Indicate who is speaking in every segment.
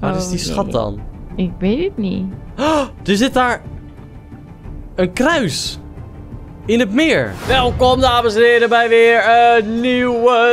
Speaker 1: Waar is
Speaker 2: Oh,
Speaker 1: die schat dan?
Speaker 2: Ik weet het niet.
Speaker 1: Er zit daar een kruis in het meer. Welkom dames en heren bij weer een nieuwe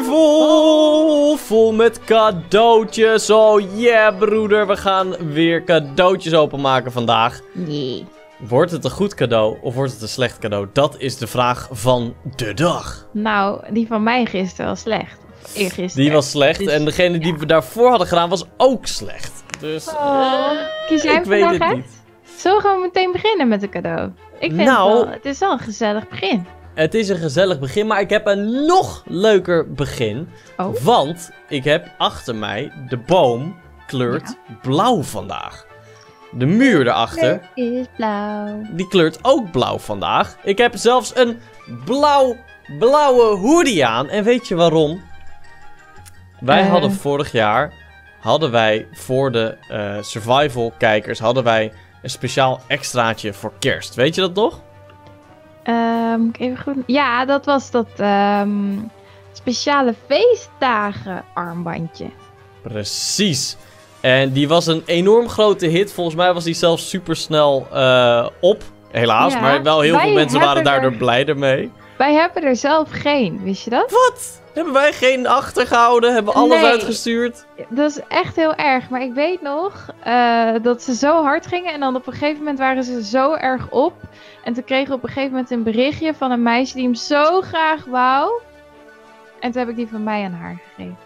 Speaker 1: survival. Vol met cadeautjes. Oh yeah broeder, we gaan weer cadeautjes openmaken vandaag.
Speaker 2: Nee.
Speaker 1: Wordt het een goed cadeau of wordt het een slecht cadeau? Dat is de vraag van de dag.
Speaker 2: Nou, die van mij gisteren was slecht. Eergisteren.
Speaker 1: Die was slecht
Speaker 2: Dus,
Speaker 1: en degene die we daarvoor hadden gedaan was ook slecht. Dus
Speaker 2: Oh, kies jij
Speaker 1: ik weet het
Speaker 2: uit?
Speaker 1: niet.
Speaker 2: Zullen we gewoon meteen beginnen met een cadeau? Ik vind
Speaker 1: Nou.
Speaker 2: het wel, het is wel een gezellig begin.
Speaker 1: Het is een gezellig begin, maar ik heb een nog leuker begin.
Speaker 2: Oh.
Speaker 1: Want ik heb achter mij de boom kleurt blauw vandaag. De muur erachter,
Speaker 2: Het is blauw.
Speaker 1: die kleurt ook blauw vandaag. Ik heb zelfs een blauw, blauwe hoodie aan. En weet je waarom? Wij
Speaker 2: Eh.
Speaker 1: hadden vorig jaar, hadden wij voor de eh, survival kijkers, hadden wij een speciaal extraatje voor kerst. Weet je dat nog?
Speaker 2: Ehm, moet ik even goed... Ja, dat was dat ehm, speciale feestdagen armbandje.
Speaker 1: Precies. En die was een enorm grote hit. Volgens mij was die zelfs super snel op. Helaas,
Speaker 2: Ja,
Speaker 1: maar wel heel veel mensen waren daardoor
Speaker 2: er-
Speaker 1: blij ermee.
Speaker 2: Wij hebben er zelf geen, wist je dat?
Speaker 1: Wat? Hebben wij geen achtergehouden? Hebben we alles
Speaker 2: Nee.
Speaker 1: uitgestuurd?
Speaker 2: Dat is echt heel erg. Maar ik weet nog eh, dat ze zo hard gingen. En dan op een gegeven moment waren ze zo erg op. En toen kregen we op een gegeven moment een berichtje van een meisje die hem zo graag wou. En toen heb ik die van mij aan haar gegeven.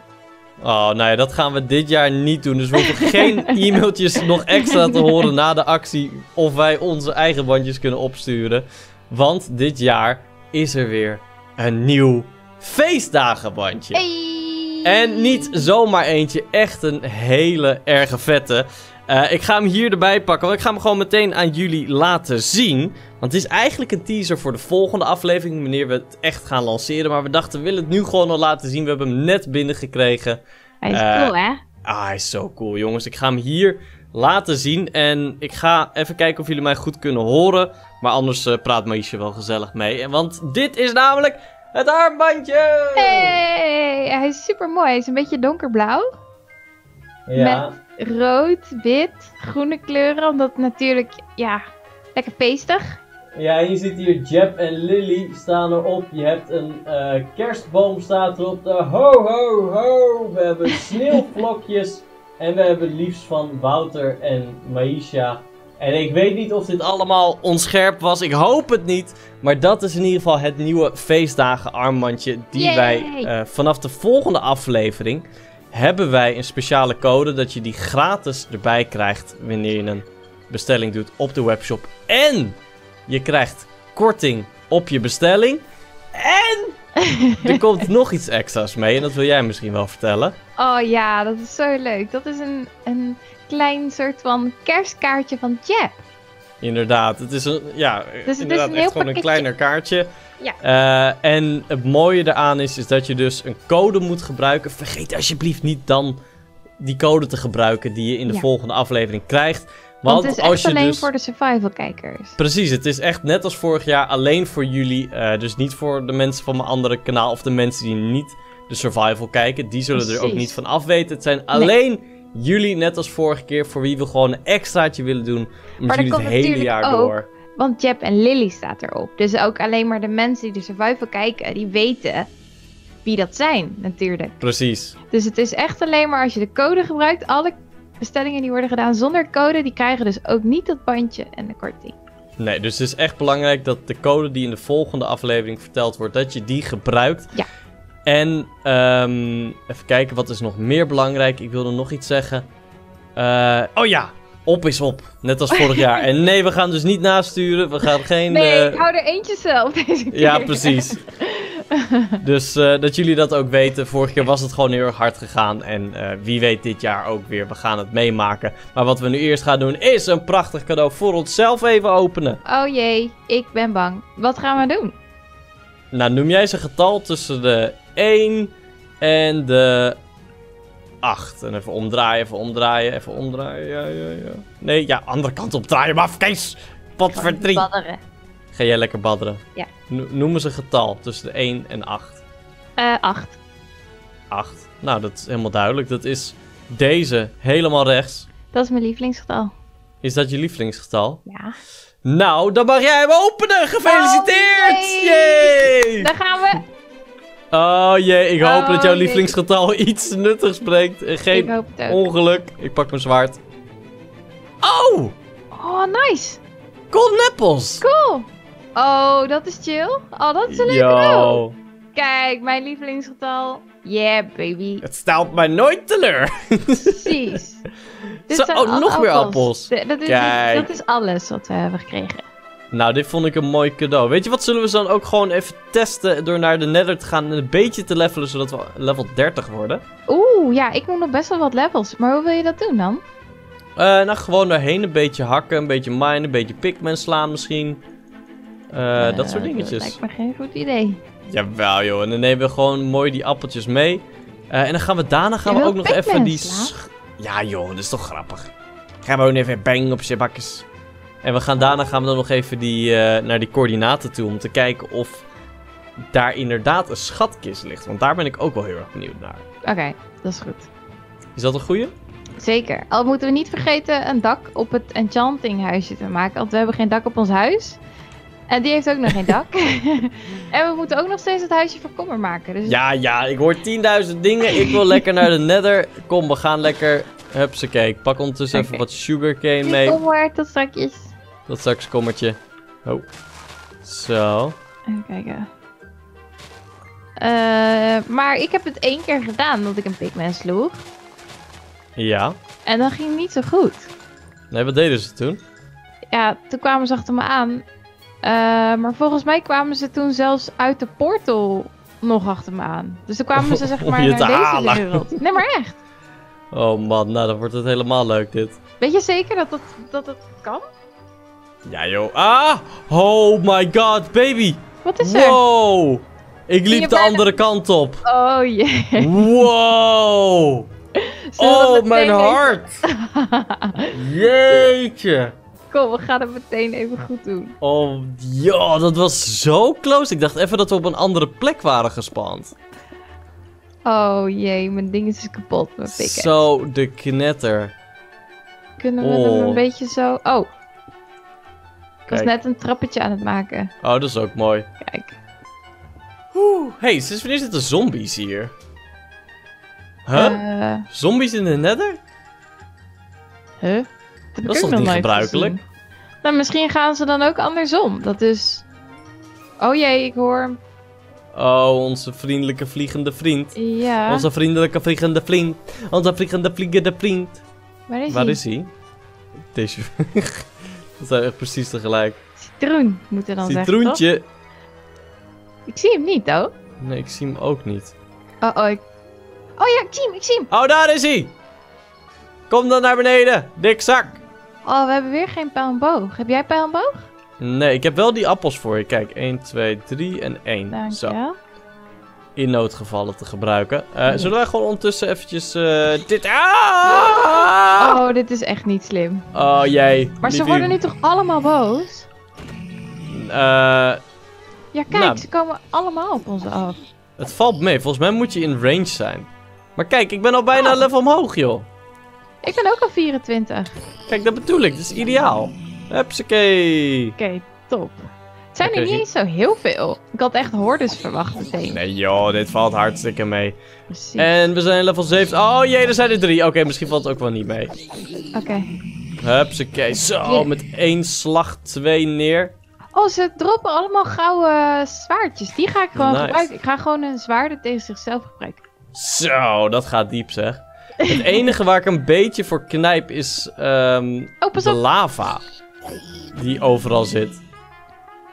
Speaker 1: Oh, nou ja, dat gaan we dit jaar niet doen. Dus we hoeven geen e-mailtjes nog extra te horen na de actie. Of wij onze eigen bandjes kunnen opsturen. Want dit jaar is er weer een nieuw feestdagenbandje.
Speaker 2: Hey!
Speaker 1: En niet zomaar eentje, echt een hele erge vette. Eh, ik ga hem hier erbij pakken, want ik ga hem gewoon meteen aan jullie laten zien. Want het is eigenlijk een teaser voor de volgende aflevering, wanneer we het echt gaan lanceren. Maar we dachten, we willen het nu gewoon al laten zien. We hebben hem net binnengekregen.
Speaker 2: Hij is
Speaker 1: eh,
Speaker 2: cool, hè?
Speaker 1: Ah, hij is zo cool, jongens. Ik ga hem hier laten zien. En ik ga even kijken of jullie mij goed kunnen horen. Maar anders eh, praat Maïsje wel gezellig mee. Want dit is namelijk het armbandje!
Speaker 2: Hey! Hij is super mooi. Hij is een beetje donkerblauw.
Speaker 1: Ja.
Speaker 2: Rood, wit, groene kleuren. Omdat natuurlijk, ja, lekker feestig.
Speaker 1: Ja, je ziet hier Jeb en Lily staan erop. Je hebt een eh, kerstboom staat erop. De ho ho ho. We hebben sneeuwvlokjes. En we hebben liefst van Wouter en Maisha. En ik weet niet of dit allemaal onscherp was. Ik hoop het niet. Maar dat is in ieder geval het nieuwe feestdagen armbandje. Die
Speaker 2: Yay!
Speaker 1: wij eh, vanaf de volgende aflevering hebben wij een speciale code. Dat je die gratis erbij krijgt wanneer je een bestelling doet op de webshop. En je krijgt korting op je bestelling. En er komt nog iets extra's mee. En dat wil jij misschien wel vertellen.
Speaker 2: Oh ja, dat is zo leuk. Dat is een, een klein soort van kerstkaartje van Jeb.
Speaker 1: Inderdaad, het is een, ja,
Speaker 2: is
Speaker 1: inderdaad
Speaker 2: een
Speaker 1: echt gewoon een kleiner kaartje.
Speaker 2: Ja.
Speaker 1: Eh, en het mooie eraan is, is dat je dus een code moet gebruiken. Vergeet alsjeblieft niet dan die code te gebruiken die je in de
Speaker 2: Ja.
Speaker 1: volgende aflevering krijgt.
Speaker 2: Want,
Speaker 1: Want,
Speaker 2: het is
Speaker 1: als
Speaker 2: echt
Speaker 1: je
Speaker 2: alleen
Speaker 1: dus...
Speaker 2: voor de survival kijkers.
Speaker 1: Precies, het is echt net als vorig jaar alleen voor jullie. eh, dus niet voor de mensen van mijn andere kanaal of de mensen die niet de survival kijken. Die zullen er ook niet van afweten. Het zijn alleen jullie, net als vorige keer, voor wie we gewoon een extraatje willen doen. Om jullie het hele jaar
Speaker 2: ook-
Speaker 1: door.
Speaker 2: Want Jeb en Lily staat erop. Dus ook alleen maar de mensen die de survival kijken, die weten wie dat zijn, natuurlijk.
Speaker 1: Precies.
Speaker 2: Dus het is echt alleen maar als je de code gebruikt. Alle bestellingen die worden gedaan zonder code, die krijgen dus ook niet dat bandje en de korting.
Speaker 1: Nee, dus het is echt belangrijk dat de code die in de volgende aflevering verteld wordt, dat je die gebruikt.
Speaker 2: Ja.
Speaker 1: En ehm, even kijken, wat is nog meer belangrijk? Ik wilde nog iets zeggen. Eh, oh ja, op is op. Net als vorig jaar. En nee, we gaan dus niet nasturen. We gaan geen...
Speaker 2: Nee,
Speaker 1: eh,
Speaker 2: ik hou er eentje zelf deze keer.
Speaker 1: ja, precies. dus eh, dat jullie dat ook weten. Vorige keer was het gewoon heel erg hard gegaan. En eh, wie weet dit jaar ook weer. We gaan het meemaken. Maar wat we nu eerst gaan doen is een prachtig cadeau voor onszelf even openen.
Speaker 2: Oh jee, ik ben bang. Wat gaan we doen?
Speaker 1: Nou, noem jij eens een getal tussen de 1 en de 8. En even omdraaien, even omdraaien, even omdraaien. Ja, ja, ja. Nee, ja, andere kant op draaien. Maar Kees, pot voor
Speaker 2: Gewoon
Speaker 1: 3.
Speaker 2: badderen.
Speaker 1: Ga jij lekker badderen?
Speaker 2: Ja.
Speaker 1: No- noem eens een getal tussen de 1 en 8.
Speaker 2: Eh, acht.
Speaker 1: 8. Nou, dat is helemaal duidelijk. Dat is Deze, helemaal rechts.
Speaker 2: Dat is mijn lievelingsgetal.
Speaker 1: Is dat je lievelingsgetal?
Speaker 2: Ja.
Speaker 1: Nou, dan mag jij hem openen. Gefeliciteerd!
Speaker 2: Oh,
Speaker 1: Yay!
Speaker 2: Daar gaan we.
Speaker 1: Oh jee, ik hoop
Speaker 2: Oh,
Speaker 1: dat jouw
Speaker 2: jee.
Speaker 1: lievelingsgetal iets nuttigs brengt.
Speaker 2: Ik
Speaker 1: Geen
Speaker 2: hoop het ook.
Speaker 1: ongeluk. Ik pak mijn zwaard. Oh!
Speaker 2: Oh, nice.
Speaker 1: Golden apples!
Speaker 2: Cool. Oh, dat is chill. Oh, dat is een leuke.
Speaker 1: Yo,
Speaker 2: Kijk, mijn lievelingsgetal. Yeah, baby.
Speaker 1: het stelt mij nooit teleur.
Speaker 2: Precies. Dit
Speaker 1: Zo,
Speaker 2: zijn
Speaker 1: oh, nog meer appels.
Speaker 2: Dat is,
Speaker 1: Kijk.
Speaker 2: dat is alles wat we hebben gekregen.
Speaker 1: Nou, dit vond ik een mooi cadeau. Weet je wat, zullen we dan ook gewoon even testen door naar de nether te gaan en een beetje te levelen, zodat we level 30 worden?
Speaker 2: Oeh, ja, ik moet nog best wel wat levels. Maar hoe wil je dat doen dan?
Speaker 1: Eh, nou, gewoon doorheen een beetje hakken, een beetje minen, een beetje pigmen slaan misschien. Eh, dat soort
Speaker 2: Dat
Speaker 1: dingetjes.
Speaker 2: lijkt me geen goed idee.
Speaker 1: Jawel joh, en dan nemen we gewoon mooi die appeltjes mee. Eh, en dan gaan we daarna gaan
Speaker 2: Je
Speaker 1: we ook nog even die...
Speaker 2: slaan?
Speaker 1: Ja joh, dat is toch grappig. Gaan we ook even bang op je bakjes. En we gaan daarna gaan we dan nog even die, eh, naar die coördinaten toe om te kijken of daar inderdaad een schatkist ligt. Want daar ben ik ook wel heel erg benieuwd naar.
Speaker 2: Oké, dat is goed.
Speaker 1: Is dat een goeie?
Speaker 2: Zeker. Al moeten we niet vergeten een dak op het enchanting huisje te maken. Want we hebben geen dak op ons huis. En die heeft ook nog geen dak. en we moeten ook nog steeds het huisje voor kommer maken. Dus
Speaker 1: Ja, ja, ik hoor 10.000 dingen. Ik wil lekker naar de nether. Kom, we gaan lekker... Hupsakee, ik pak ondertussen even wat sugarcane mee.
Speaker 2: Kom maar, tot straks.
Speaker 1: Dat straks kommertje. Oh. Zo.
Speaker 2: Even kijken. Eh, maar ik heb het één keer gedaan dat ik een pigman sloeg.
Speaker 1: Ja.
Speaker 2: En dat ging niet zo goed.
Speaker 1: Nee, wat deden ze toen?
Speaker 2: Ja, toen kwamen ze achter me aan. Eh, maar volgens mij kwamen ze toen zelfs uit de portal nog achter me aan. Dus toen kwamen ze zeg maar naar deze
Speaker 1: halen.
Speaker 2: wereld. Nee, maar echt.
Speaker 1: Oh man, nou dan wordt het helemaal leuk dit.
Speaker 2: Weet je zeker dat dat, dat, het kan?
Speaker 1: Ja joh. Ah! Oh my god, baby!
Speaker 2: Wat is er?
Speaker 1: Wow! Ik liep de
Speaker 2: bijna-
Speaker 1: andere kant op.
Speaker 2: Oh jee.
Speaker 1: Wow!
Speaker 2: Zullen we
Speaker 1: Oh, mijn
Speaker 2: even-
Speaker 1: hart! Jeetje!
Speaker 2: Kom, we gaan het meteen even goed doen.
Speaker 1: Oh, ja, dat was zo close. Ik dacht even dat we op een andere plek waren gespand.
Speaker 2: Oh jee, mijn ding is kapot. Mijn pickaxe.
Speaker 1: Zo, de knetter.
Speaker 2: Kunnen we
Speaker 1: Oh.
Speaker 2: hem een beetje zo... Oh, ik was net een trappetje aan het maken.
Speaker 1: Oh, dat is ook mooi.
Speaker 2: Kijk.
Speaker 1: Oeh. hey, sinds wanneer zitten zombies hier? Huh?
Speaker 2: Eh,
Speaker 1: Zombies in de nether?
Speaker 2: huh? Dat,
Speaker 1: Dat is toch
Speaker 2: nog
Speaker 1: niet gebruikelijk?
Speaker 2: Nou, misschien gaan ze dan ook andersom. Dat is... Oh jee, ik hoor hem.
Speaker 1: Oh, onze vriendelijke vliegende vriend.
Speaker 2: Ja,
Speaker 1: Onze vriendelijke vliegende vriend. Onze vliegende vliegende vriend.
Speaker 2: waar is
Speaker 1: Waar
Speaker 2: hij?
Speaker 1: is hij? Deze. dat zijn echt precies tegelijk.
Speaker 2: Citroen, moet er dan zeggen,
Speaker 1: Citroentje.
Speaker 2: toch? Ik zie hem niet, oh.
Speaker 1: Nee, ik zie hem ook niet.
Speaker 2: Oh, oh, ik... Oh ja, ik zie hem, ik zie hem.
Speaker 1: Oh, daar is hij! Kom dan naar beneden, dik zak!
Speaker 2: Oh, we hebben weer geen pijl en boog. Heb jij pijl en boog?
Speaker 1: Nee, ik heb wel die appels voor je. Kijk, 1, 2, 3 en 1.
Speaker 2: Dank
Speaker 1: Zo,
Speaker 2: je.
Speaker 1: In noodgevallen te gebruiken. Eh, Zullen wij gewoon ondertussen eventjes eh, dit... Ah!
Speaker 2: Oh, dit is echt niet slim.
Speaker 1: Oh, jij.
Speaker 2: Maar ze worden nu toch allemaal boos?
Speaker 1: Eh,
Speaker 2: Ja, kijk,
Speaker 1: Nou.
Speaker 2: ze komen allemaal op ons af.
Speaker 1: het valt mee. Volgens mij moet je in range zijn. Maar kijk, ik ben al bijna
Speaker 2: Oh.
Speaker 1: level omhoog, joh.
Speaker 2: Ik ben ook al 24.
Speaker 1: Kijk, dat bedoel ik. Dat is ideaal. Hupsakee.
Speaker 2: Oké, top. Het zijn er niet eens zo heel veel. Ik had echt hordes verwacht meteen.
Speaker 1: Nee, joh, dit valt hartstikke mee.
Speaker 2: Precies.
Speaker 1: En we zijn level 7. Oh jee, er zijn er drie. Oké, misschien valt het ook wel niet mee.
Speaker 2: Oké.
Speaker 1: Hupsakee. Zo, met één slag twee neer.
Speaker 2: Oh, ze droppen allemaal gouden zwaardjes. Die ga ik gewoon
Speaker 1: Nice.
Speaker 2: gebruiken. Ik ga gewoon een zwaarden tegen zichzelf gebruiken.
Speaker 1: Zo, dat gaat diep zeg. Het enige waar ik een beetje voor knijp is ehm,
Speaker 2: Oh, pas
Speaker 1: de lava. Die overal zit.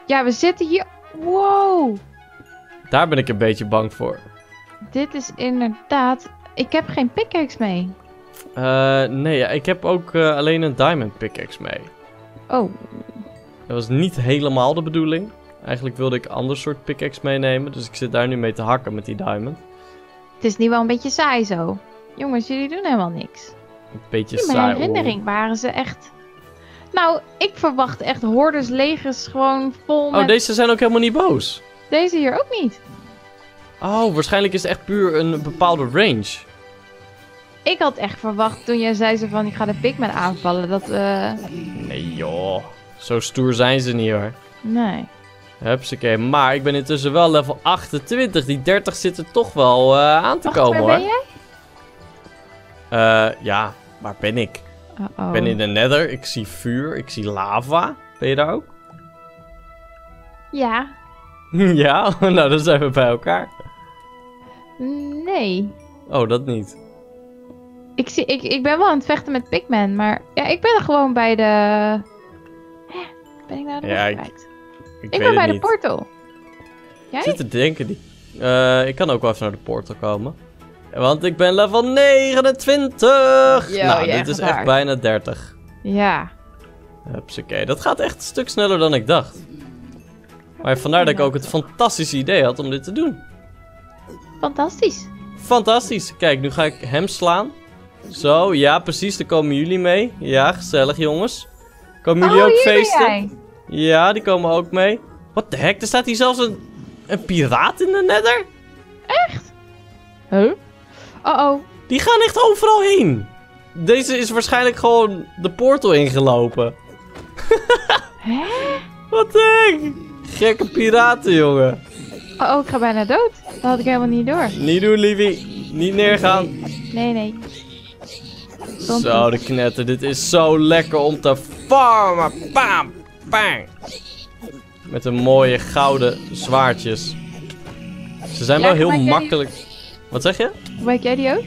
Speaker 2: Ja, we zitten hier. Wow.
Speaker 1: Daar ben ik een beetje bang voor.
Speaker 2: Dit is inderdaad... Ik heb geen pickaxe mee.
Speaker 1: Eh, nee, ja, ik heb ook eh, alleen een diamond pickaxe mee.
Speaker 2: Oh,
Speaker 1: Dat was niet helemaal de bedoeling. Eigenlijk wilde ik een ander soort pickaxe meenemen. Dus ik zit daar nu mee te hakken met die diamond.
Speaker 2: het is nu wel een beetje saai zo. Jongens, jullie doen helemaal niks.
Speaker 1: Een beetje
Speaker 2: In mijn
Speaker 1: saai.
Speaker 2: herinnering waren ze echt... Nou, ik verwacht echt hordes, legers gewoon vol
Speaker 1: Oh,
Speaker 2: met...
Speaker 1: deze zijn ook helemaal niet boos.
Speaker 2: Deze hier ook niet.
Speaker 1: Oh, waarschijnlijk is het echt puur een bepaalde range.
Speaker 2: Ik had echt verwacht toen jij zei ze van ik ga de Pikmin aanvallen. Dat, eh
Speaker 1: Nee joh, zo stoer zijn ze niet hoor.
Speaker 2: nee.
Speaker 1: Hupsakee, maar ik ben intussen wel level 28. Die 30 zit er toch wel eh, aan te
Speaker 2: Wacht,
Speaker 1: komen
Speaker 2: waar
Speaker 1: hoor.
Speaker 2: ben jij?
Speaker 1: Eh, ja, waar ben ik? Ik ben in de nether, ik zie vuur, ik zie lava. Ben je daar ook?
Speaker 2: Ja.
Speaker 1: ja, nou dan zijn we bij elkaar.
Speaker 2: Nee.
Speaker 1: Oh, dat niet.
Speaker 2: Ik, zie, ik, ik ben wel aan het vechten met Pikmin, maar ja, ik ben er gewoon bij de... Hè? Ben ik nou de
Speaker 1: Ja, ik-? Ik,
Speaker 2: Ik ben bij de portal. Jij?
Speaker 1: Ik zit te denken, die... Eh, ik kan ook wel even naar de portal komen. Want ik ben level 29!
Speaker 2: Yo,
Speaker 1: nou, dit is echt
Speaker 2: hard.
Speaker 1: bijna 30.
Speaker 2: Ja.
Speaker 1: Hupsakee, dat gaat echt een stuk sneller dan ik dacht. Maar vandaar dat ik ook het fantastische idee had om dit te doen.
Speaker 2: Fantastisch.
Speaker 1: Fantastisch. Kijk, nu ga ik hem slaan. Zo, ja, precies. Daar komen jullie mee. Ja, gezellig, jongens. Komen jullie
Speaker 2: oh,
Speaker 1: ook feesten? Ja, die komen ook mee. Wat de heck? Er staat hier zelfs een, een piraat in de nether?
Speaker 2: Huh? Oh-oh.
Speaker 1: Die gaan echt overal heen. Deze is waarschijnlijk gewoon de portal ingelopen.
Speaker 2: Hè?
Speaker 1: Wat de heck? Gekke piraten, jongen.
Speaker 2: Oh, ik ga bijna dood. Dat had ik helemaal niet door.
Speaker 1: Niet doen, lievie. Niet neergaan.
Speaker 2: Nee, nee. Stond
Speaker 1: Zo, de knetter. Dit is zo lekker om te farmen. Bam, bang. Met een mooie gouden zwaardjes. Ze zijn
Speaker 2: Ja,
Speaker 1: wel heel makkelijk. Wat zeg je?
Speaker 2: Gebruik jij die ook?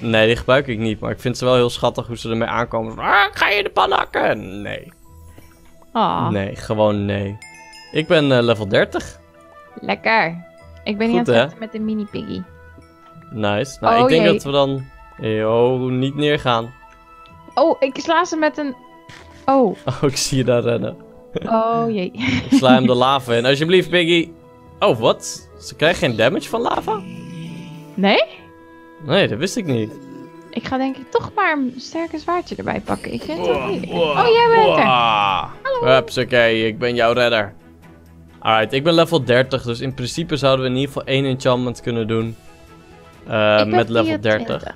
Speaker 1: Nee, die gebruik ik niet. Maar ik vind ze wel heel schattig hoe ze ermee aankomen. Ah, ga je de pan hakken? Nee.
Speaker 2: Oh,
Speaker 1: Nee, gewoon nee. Ik ben eh, level 30.
Speaker 2: lekker. Ik ben niet
Speaker 1: Goed,
Speaker 2: aan het met de mini piggy.
Speaker 1: Nice. Nou,
Speaker 2: Oh,
Speaker 1: ik denk
Speaker 2: jee.
Speaker 1: dat we dan... Yo, niet neergaan.
Speaker 2: Oh, ik sla ze met een... Oh,
Speaker 1: Oh, ik zie je daar rennen.
Speaker 2: oh jee.
Speaker 1: Ik sla hem de lava in. Alsjeblieft, Piggy. Oh, wat? Ze krijgt geen damage van lava?
Speaker 2: Nee?
Speaker 1: Nee, dat wist ik niet.
Speaker 2: Ik ga denk ik toch maar een sterke zwaardje erbij pakken. Ik vind het moeilijk. Oh, jij bent er.
Speaker 1: Hallo. oké, ik ben jouw redder. Alright, ik ben level 30, dus in principe zouden we in ieder geval één enchantment kunnen doen. Eh,
Speaker 2: Ik
Speaker 1: met level
Speaker 2: 24.
Speaker 1: 30.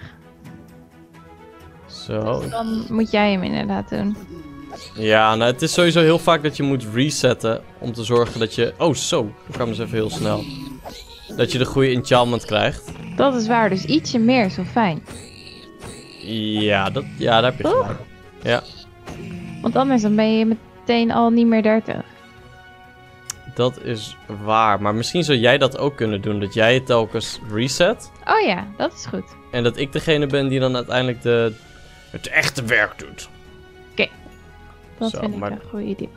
Speaker 1: Zo.
Speaker 2: Dus dan moet jij hem inderdaad doen.
Speaker 1: Ja, nou, het is sowieso heel vaak dat je moet resetten om te zorgen dat je... Oh, zo. Dat kwam eens even heel snel. Dat je de goede enchantment krijgt.
Speaker 2: Dat is waar, dus ietsje meer is wel fijn.
Speaker 1: Ja, dat, ja daar heb je
Speaker 2: Toch?
Speaker 1: gelijk. Ja,
Speaker 2: Want anders dan ben je meteen al niet meer 30.
Speaker 1: dat is waar. Maar misschien zou jij dat ook kunnen doen. Dat jij het telkens reset.
Speaker 2: Oh ja, dat is goed.
Speaker 1: En dat ik degene ben die dan uiteindelijk de, het echte werk doet.
Speaker 2: Dat
Speaker 1: Zo,
Speaker 2: vind ik een goed idee.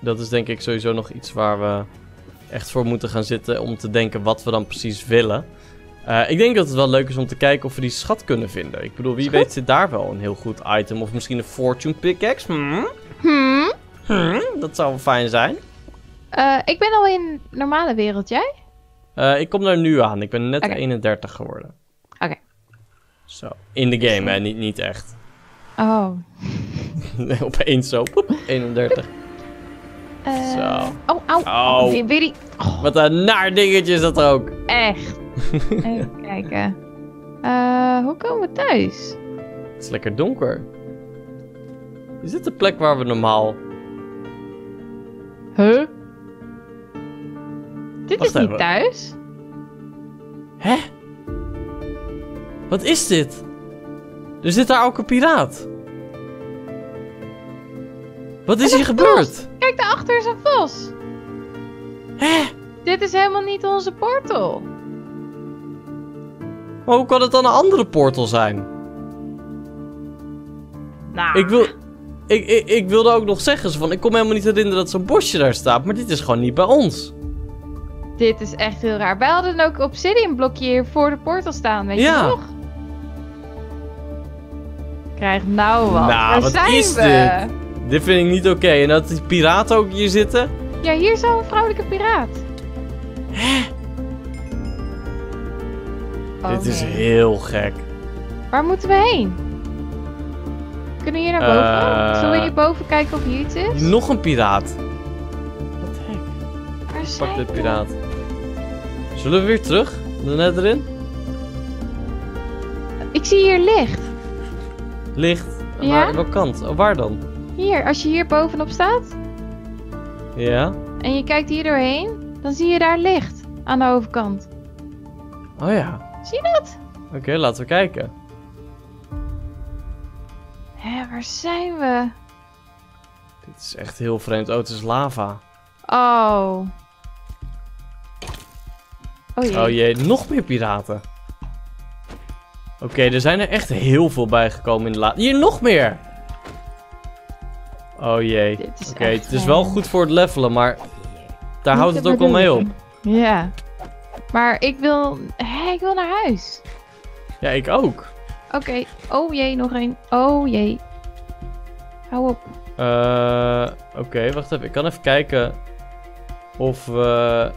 Speaker 1: Dat is denk ik sowieso nog iets waar we echt voor moeten gaan zitten. Om te denken wat we dan precies willen. Eh, ik denk dat het wel leuk is om te kijken of we die schat kunnen vinden. Ik bedoel, wie weet zit daar wel een heel goed item. Of misschien een fortune pickaxe. Hmm?
Speaker 2: Hmm?
Speaker 1: Hmm? Dat zou wel fijn zijn.
Speaker 2: Eh, ik ben al in normale wereld, jij?
Speaker 1: Eh, ik kom daar nu aan. Ik ben net
Speaker 2: Oké.
Speaker 1: 31 geworden.
Speaker 2: Oké.
Speaker 1: Zo. In de game, hè. Niet, niet echt.
Speaker 2: Oh.
Speaker 1: Opeens zo. Poep, 31.
Speaker 2: Eh,
Speaker 1: Zo.
Speaker 2: Oh, au.
Speaker 1: Au.
Speaker 2: Weer, weer die... Oh,
Speaker 1: Wat een naar dingetje is dat ook.
Speaker 2: echt. Even kijken. Eh, hoe komen we thuis?
Speaker 1: Het is lekker donker. Is dit de plek waar we normaal...
Speaker 2: Huh? Dit
Speaker 1: Wacht
Speaker 2: is niet thuis.
Speaker 1: Hè? Wat is dit? Er zit daar ook een piraat. Wat is hier gebeurd?
Speaker 2: Kijk, daarachter is een vos.
Speaker 1: Hè?
Speaker 2: Dit is helemaal niet onze portal.
Speaker 1: Maar hoe kan het dan een andere portal zijn?
Speaker 2: Nou,
Speaker 1: Ik, wil, ik, ik, ik wilde ook nog zeggen, zo van, ik kon me helemaal niet herinneren dat zo'n bosje daar staat. Maar dit is gewoon niet bij ons.
Speaker 2: dit is echt heel raar. Wij hadden ook obsidian blokje hier voor de portal staan, weet
Speaker 1: Ja.
Speaker 2: je nog? Krijg nou wat.
Speaker 1: Nou,
Speaker 2: Waar
Speaker 1: wat
Speaker 2: zijn
Speaker 1: is
Speaker 2: we?
Speaker 1: Dit vind ik niet oké. En dat die piraten ook hier zitten?
Speaker 2: Ja, hier is al een vrouwelijke piraat. Oh,
Speaker 1: dit is
Speaker 2: nee.
Speaker 1: heel gek.
Speaker 2: Waar moeten we heen? Kunnen we hier naar boven?
Speaker 1: Eh,
Speaker 2: Zullen we hierboven kijken of hier iets is?
Speaker 1: Nog een piraat. Wat de heck?
Speaker 2: Waar
Speaker 1: Pak de piraat. Zullen we weer terug? Er net erin?
Speaker 2: Ik zie hier licht.
Speaker 1: Licht.
Speaker 2: Ja?
Speaker 1: Waar, welke kant? Oh, waar dan?
Speaker 2: Hier, als je hier bovenop staat
Speaker 1: Ja?
Speaker 2: en je kijkt hier doorheen, dan zie je daar licht aan de overkant.
Speaker 1: Oh ja.
Speaker 2: Zie je dat?
Speaker 1: Oké, laten we kijken.
Speaker 2: Hé, waar zijn we?
Speaker 1: Dit is echt heel vreemd. Oh, het is lava.
Speaker 2: Oh. Oh jee.
Speaker 1: Oh jee, nog meer piraten. Oké, er zijn er echt heel veel bijgekomen in de laatste... Hier, nog meer! Oh jee. Oké, het is wel goed voor het levelen, maar daar houdt het ook wel mee op.
Speaker 2: Ja. Maar ik wil... Hé, ik wil naar huis.
Speaker 1: Ja, ik ook.
Speaker 2: Oké. Oh jee, nog één. Oh jee. Hou op.
Speaker 1: Eh, Oké, wacht even. Ik kan even kijken of we...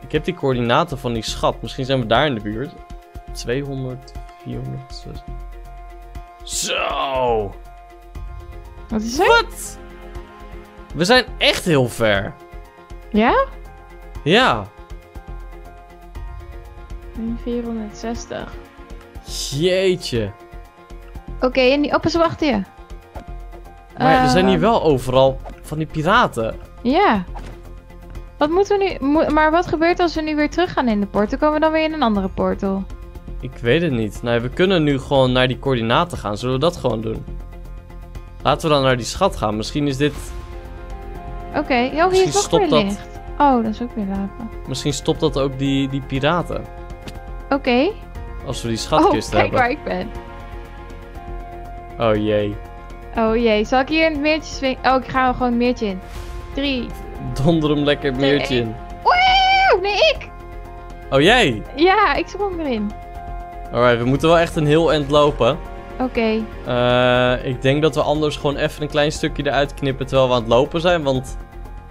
Speaker 1: Ik heb die coördinaten van die schat. Misschien zijn we daar in de buurt. 200, 400, 600. Zo!
Speaker 2: Wat is er?
Speaker 1: Wat? We zijn echt heel ver.
Speaker 2: Ja?
Speaker 1: Ja.
Speaker 2: 460.
Speaker 1: Jeetje.
Speaker 2: Oké, en die appels wachten je.
Speaker 1: Maar er zijn hier
Speaker 2: Eh,
Speaker 1: wel overal van die piraten.
Speaker 2: Ja. Wat moeten we nu... mo- maar wat gebeurt als we nu weer teruggaan in de portal? Komen we dan weer in een andere portal?
Speaker 1: Ik weet het niet. Nou, we kunnen nu gewoon naar die coördinaten gaan. Zullen we dat gewoon doen? Laten we dan naar die schat gaan. Misschien is dit...
Speaker 2: Oké. Oh, hier is
Speaker 1: stopt
Speaker 2: weer
Speaker 1: dat.
Speaker 2: licht. Oh, dat is ook weer lava.
Speaker 1: Misschien stopt dat ook die, die piraten.
Speaker 2: Oké.
Speaker 1: Als we die
Speaker 2: Oh,
Speaker 1: schatkist
Speaker 2: kijk
Speaker 1: hebben.
Speaker 2: waar ik ben.
Speaker 1: Oh jee.
Speaker 2: Oh jee, zal ik hier een meertje swingen? Oh, ik ga er gewoon een meertje in. Drie.
Speaker 1: Donder hem lekker het meertje in.
Speaker 2: Woe! Nee, ik!
Speaker 1: Oh jij?
Speaker 2: Ja, ik sprong erin.
Speaker 1: Alright, we moeten wel echt een heel eind lopen.
Speaker 2: Oké.
Speaker 1: Eh, ik denk dat we anders gewoon even een klein stukje eruit knippen terwijl we aan het lopen zijn. Want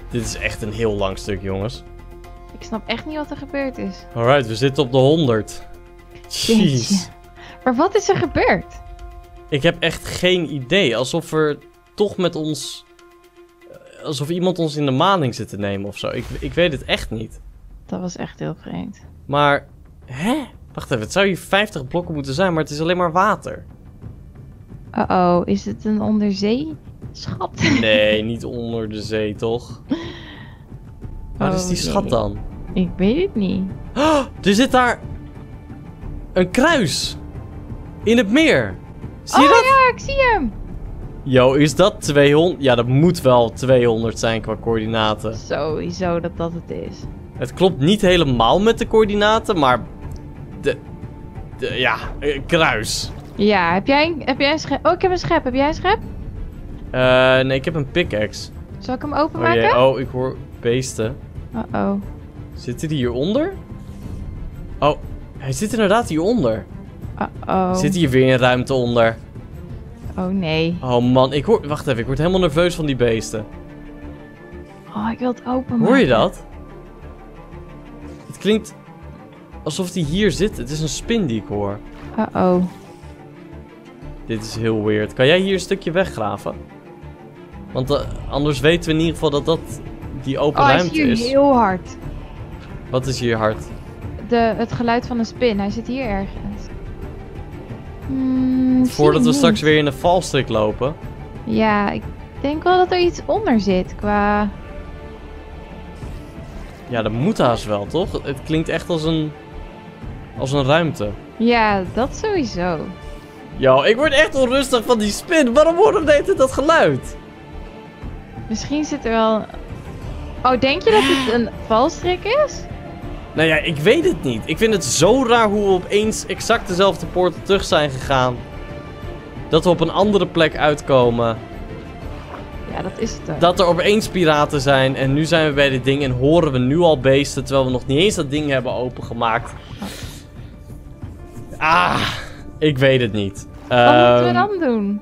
Speaker 1: dit is echt een heel lang stuk, jongens.
Speaker 2: Ik snap echt niet wat er gebeurd is.
Speaker 1: Alright, we zitten op de 100. Jeez.
Speaker 2: Jeetje. Maar wat is er gebeurd?
Speaker 1: Ik heb echt geen idee. Alsof er toch met ons. eh, Alsof iemand ons in de maling zit te nemen of zo. Ik, ik weet het echt niet.
Speaker 2: Dat was echt heel vreemd.
Speaker 1: Maar. Hè? Wacht even, het zou hier 50 blokken moeten zijn, maar het is alleen maar water.
Speaker 2: Uh-oh, is het een onderzee? Schat.
Speaker 1: Nee, niet onder de zee, toch? Waar is
Speaker 2: Oh,
Speaker 1: die schat
Speaker 2: jee.
Speaker 1: dan?
Speaker 2: Ik weet het niet.
Speaker 1: Oh, er zit daar. Een kruis. In het meer. Zie je
Speaker 2: oh
Speaker 1: dat?
Speaker 2: ja, ik zie hem.
Speaker 1: Yo, is dat 200? Ja, dat moet wel 200 zijn qua coördinaten.
Speaker 2: Sowieso dat dat het is.
Speaker 1: Het klopt niet helemaal met de coördinaten, maar. De. de ja, een kruis.
Speaker 2: Ja, heb jij, een- heb jij een schep? Oh, ik heb een schep. Heb jij een schep?
Speaker 1: Eh, nee, ik heb een pickaxe.
Speaker 2: Zal ik hem
Speaker 1: Oh
Speaker 2: openmaken?
Speaker 1: jee, oh, ik hoor beesten.
Speaker 2: Uh-oh.
Speaker 1: Zitten die hieronder? Oh, hij zit inderdaad hieronder.
Speaker 2: Uh-oh.
Speaker 1: Zit hier weer een ruimte onder?
Speaker 2: Oh nee.
Speaker 1: Oh man, ik hoor. Wacht even, ik word helemaal nerveus van die beesten.
Speaker 2: Oh, ik wil het openmaken.
Speaker 1: Hoor je dat? Het klinkt alsof die hier zit. Het is een spin die ik hoor.
Speaker 2: Uh-oh.
Speaker 1: Dit is heel weird. Kan jij hier een stukje weggraven? Want eh, anders weten we in ieder geval dat dat die open
Speaker 2: Oh, hij is
Speaker 1: ruimte
Speaker 2: hier
Speaker 1: is.
Speaker 2: heel hard.
Speaker 1: Wat is hier hard?
Speaker 2: De, het geluid van een spin. Hij zit hier ergens. Hmm,
Speaker 1: Voordat we straks weer in de valstrik lopen.
Speaker 2: Ja, ik denk wel dat er iets onder zit qua...
Speaker 1: Ja, dat moet haast wel, toch? Het klinkt echt als een... Als een ruimte.
Speaker 2: Ja, dat sowieso.
Speaker 1: Yo, ik word echt onrustig van die spin. Waarom horen we de hele tijd dat geluid?
Speaker 2: Misschien zit er wel... Oh, denk je dat het een valstrik is?
Speaker 1: Nou ja, ik weet het niet. Ik vind het zo raar hoe we opeens exact dezelfde poorten terug zijn gegaan. Dat we op een andere plek uitkomen.
Speaker 2: Ja, dat is het ook.
Speaker 1: Dat er opeens piraten zijn. En nu zijn we bij dit ding en horen we nu al beesten. Terwijl we nog niet eens dat ding hebben opengemaakt. Ah, ik weet het niet.
Speaker 2: Wat moeten we
Speaker 1: Ehm,
Speaker 2: dan doen?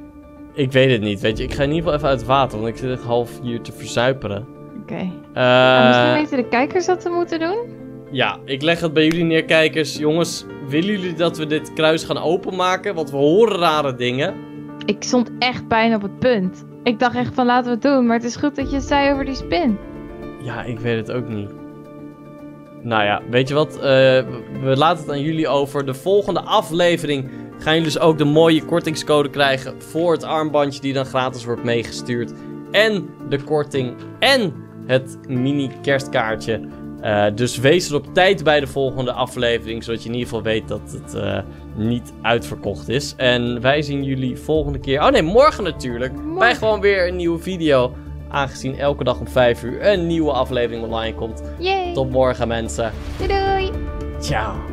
Speaker 1: Ik weet het niet. Weet je, ik ga in ieder geval even uit het water. Want ik zit echt half hier te verzuiperen.
Speaker 2: Oké.
Speaker 1: Eh,
Speaker 2: misschien weten de kijkers wat we moeten doen?
Speaker 1: Ja, ik leg het bij jullie neer, kijkers. Jongens, willen jullie dat we dit kruis gaan openmaken? Want we horen rare dingen.
Speaker 2: Ik stond echt bijna op het punt. Ik dacht echt van laten we het doen, maar het is goed dat je het zei over die spin.
Speaker 1: Ja, ik weet het ook niet. Nou ja, weet je wat? Eh, we laten het aan jullie over. De volgende aflevering gaan jullie dus ook de mooie kortingscode krijgen voor het armbandje die dan gratis wordt meegestuurd. En de korting en het mini kerstkaartje. Uh, dus wees er op tijd bij de volgende aflevering, zodat je in ieder geval weet dat het uh, niet uitverkocht is. En wij zien jullie volgende keer. Oh nee, morgen natuurlijk. Morgen. Bij gewoon weer een nieuwe video. Aangezien elke dag om 5 uur een nieuwe aflevering online komt.
Speaker 2: Yay.
Speaker 1: Tot morgen mensen.
Speaker 2: Doei doei.
Speaker 1: Ciao.